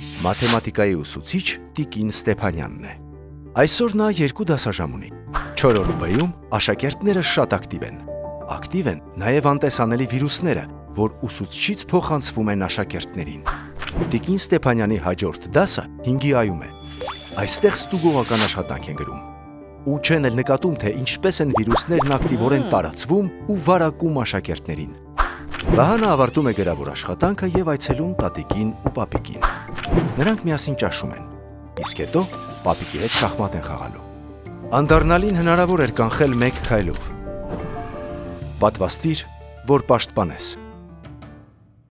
Մաթեմատիկայի ուսուցիչ Տիկին Ստեփանյանն է։ Այսօր նա երկու դասաժամ ունի։ 4-րդ B-ում աշակերտները շատ ակտիվ են։ Ակտիվ են նաև անտեսանելի վիրուսները, որ ուսուցչից փոխանցվում են աշակերտներին։ Տիկին Ստեփանյանի հաջորդ դասը 5-ի այում է։ Այստեղ ստուգողական աշխատանք են գրում։ Ու չեն էլ նկատում, թե ինչպես են վիրուսներն ակտիվորեն տարածվում ու վարակում աշակերտներին։ Վահանը ավարտում է գրավոր աշխատանքը եւ այցելում տատիկին ու պապիկին։ Նրանք միասին ճաշում են։ Իսկ հետո պապիկի հետ շախմատ են խաղալու։ Անդառնալին հնարավոր էր կանխել մեկ քայլով։ Պատվաստիր, որ պաշտպանես։